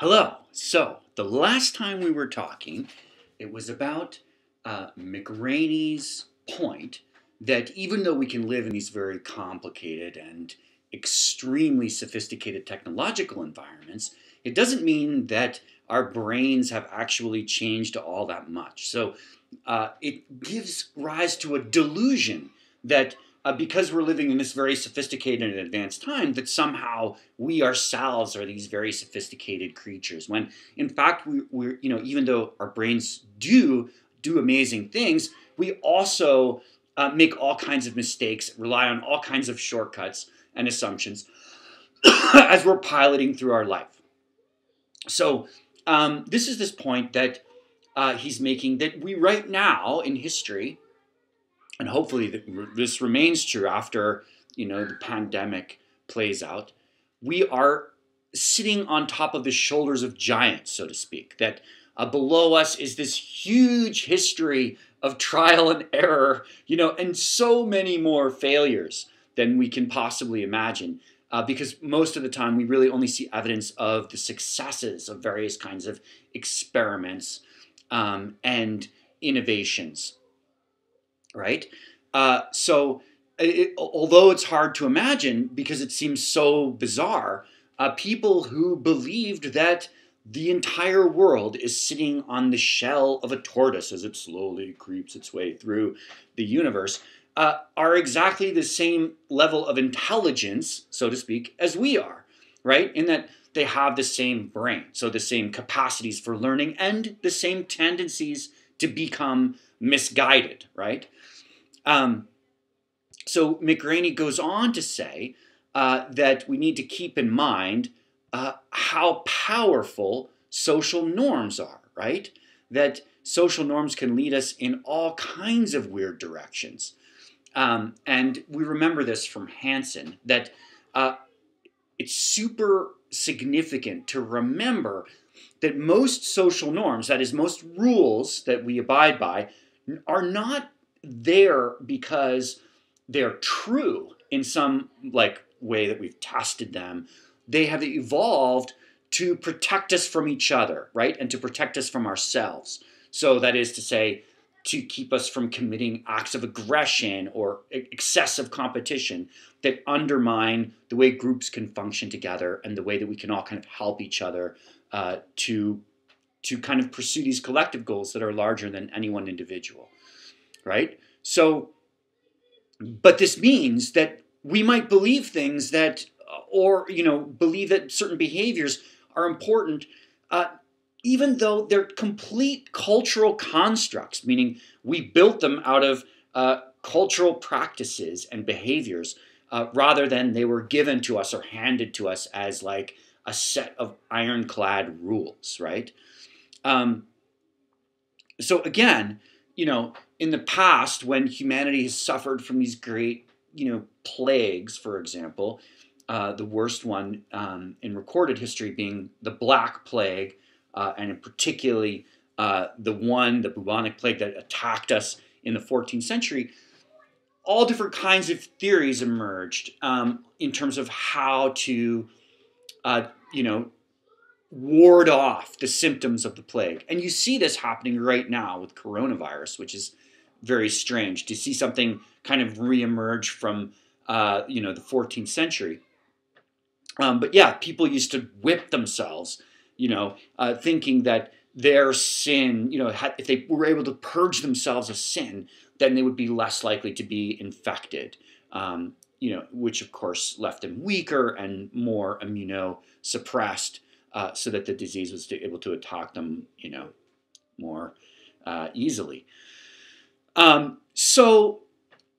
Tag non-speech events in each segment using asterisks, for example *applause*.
Hello. So, the last time we were talking, it was about uh, McRaney's point that even though we can live in these very complicated and extremely sophisticated technological environments, it doesn't mean that our brains have actually changed all that much. So, uh, it gives rise to a delusion that uh, because we're living in this very sophisticated and advanced time, that somehow we ourselves are these very sophisticated creatures. When in fact, we, we're, you know, even though our brains do do amazing things, we also uh, make all kinds of mistakes, rely on all kinds of shortcuts and assumptions *coughs* as we're piloting through our life. So, um, this is this point that uh, he's making that we right now in history and hopefully this remains true after you know the pandemic plays out. We are sitting on top of the shoulders of giants so to speak that uh, below us is this huge history of trial and error you know and so many more failures than we can possibly imagine uh, because most of the time we really only see evidence of the successes of various kinds of experiments um, and innovations right? Uh, so, it, although it's hard to imagine because it seems so bizarre, uh, people who believed that the entire world is sitting on the shell of a tortoise as it slowly creeps its way through the universe uh, are exactly the same level of intelligence, so to speak, as we are, right? In that they have the same brain, so the same capacities for learning and the same tendencies to become misguided, right? Um, so McRaney goes on to say uh, that we need to keep in mind uh, how powerful social norms are, right? That social norms can lead us in all kinds of weird directions. Um, and we remember this from Hanson that uh, it's super significant to remember that most social norms, that is, most rules that we abide by, are not there because they're true in some like way that we've tested them. They have evolved to protect us from each other, right? And to protect us from ourselves. So that is to say, to keep us from committing acts of aggression or excessive competition that undermine the way groups can function together and the way that we can all kind of help each other uh, to to kind of pursue these collective goals that are larger than any one individual right? So, but this means that we might believe things that, or, you know, believe that certain behaviors are important, uh, even though they're complete cultural constructs, meaning we built them out of uh, cultural practices and behaviors uh, rather than they were given to us or handed to us as like a set of ironclad rules, right? Um, so again, you know, in the past, when humanity has suffered from these great, you know, plagues, for example, uh, the worst one um, in recorded history being the Black Plague, uh, and particularly uh, the one, the bubonic plague that attacked us in the 14th century, all different kinds of theories emerged um, in terms of how to, uh, you know, ward off the symptoms of the plague. And you see this happening right now with coronavirus, which is very strange to see something kind of reemerge from uh, you know the 14th century. Um, but yeah, people used to whip themselves, you know, uh, thinking that their sin, you know, had, if they were able to purge themselves of sin, then they would be less likely to be infected. Um, you know, which of course left them weaker and more immunosuppressed uh, so that the disease was able to attack them, you know, more uh, easily. Um, so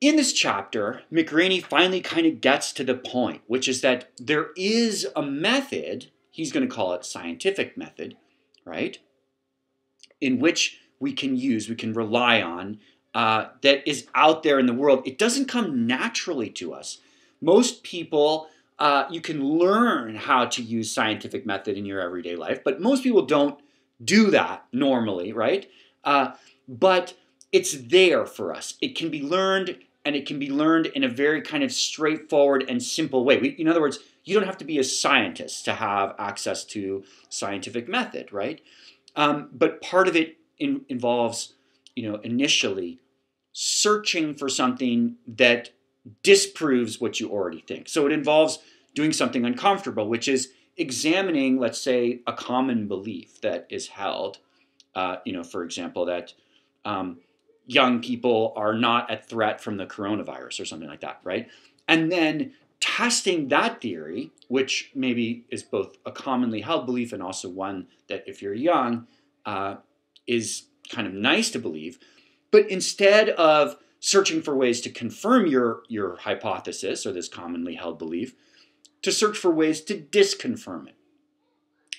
in this chapter, McRaney finally kind of gets to the point, which is that there is a method, he's going to call it scientific method, right? In which we can use, we can rely on, uh, that is out there in the world. It doesn't come naturally to us. Most people uh, you can learn how to use scientific method in your everyday life, but most people don't do that normally, right? Uh, but it's there for us. It can be learned, and it can be learned in a very kind of straightforward and simple way. We, in other words, you don't have to be a scientist to have access to scientific method, right? Um, but part of it in, involves, you know, initially searching for something that disproves what you already think. So it involves doing something uncomfortable, which is examining, let's say, a common belief that is held. Uh, you know, for example, that um, young people are not at threat from the coronavirus or something like that, right? And then testing that theory, which maybe is both a commonly held belief and also one that, if you're young, uh, is kind of nice to believe. But instead of searching for ways to confirm your, your hypothesis or this commonly held belief, to search for ways to disconfirm it.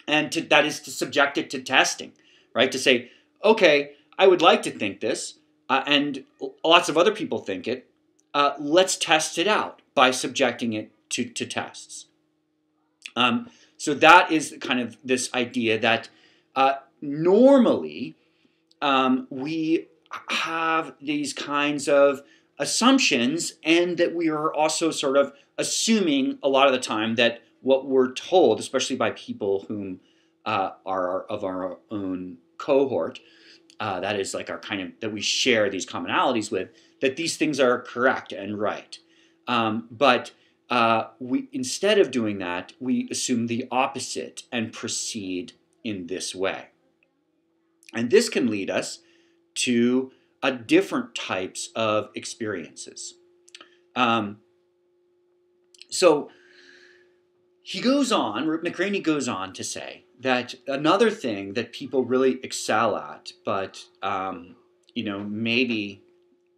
And to, that is to subject it to testing, right? To say, okay, I would like to think this, uh, and lots of other people think it. Uh, let's test it out by subjecting it to, to tests. Um, so that is kind of this idea that uh, normally um, we have these kinds of assumptions, and that we are also sort of assuming a lot of the time that what we're told, especially by people whom uh, are of our own cohort, uh, that is like our kind of that we share these commonalities with, that these things are correct and right. Um, but uh, we instead of doing that, we assume the opposite and proceed in this way. And this can lead us to a different types of experiences. Um, so he goes on, McRaney goes on to say that another thing that people really excel at, but um, you know maybe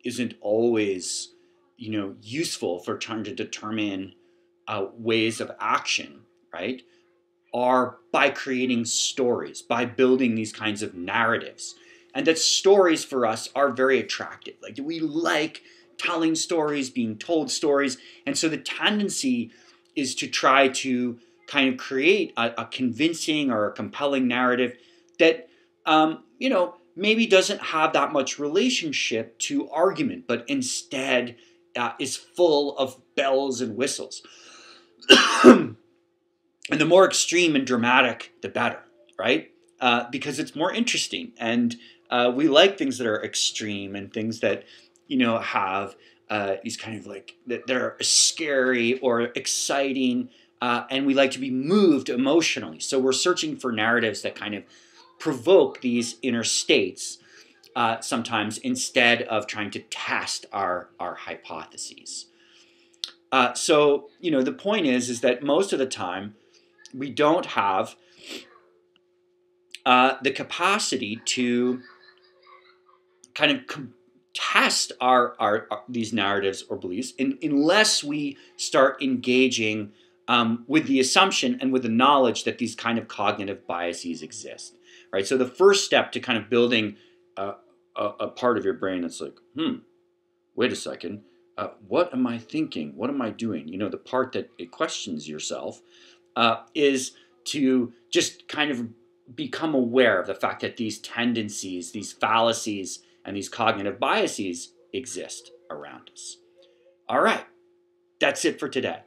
isn't always you know useful for trying to determine uh, ways of action, right? Are by creating stories, by building these kinds of narratives and that stories for us are very attractive. Like we like telling stories, being told stories, and so the tendency is to try to kind of create a, a convincing or a compelling narrative that um, you know maybe doesn't have that much relationship to argument, but instead uh, is full of bells and whistles. *clears throat* and the more extreme and dramatic, the better, right? Uh, because it's more interesting and uh, we like things that are extreme and things that you know have uh, these kind of like that they're scary or exciting, uh, and we like to be moved emotionally. So we're searching for narratives that kind of provoke these inner states. Uh, sometimes instead of trying to test our our hypotheses. Uh, so you know the point is is that most of the time we don't have uh, the capacity to kind of contest our, our, our these narratives or beliefs in, unless we start engaging um, with the assumption and with the knowledge that these kind of cognitive biases exist right? So the first step to kind of building a, a, a part of your brain that's like hmm wait a second uh, what am i thinking? What am i doing? You know the part that it questions yourself uh, is to just kind of become aware of the fact that these tendencies these fallacies and these cognitive biases exist around us. All right, that's it for today.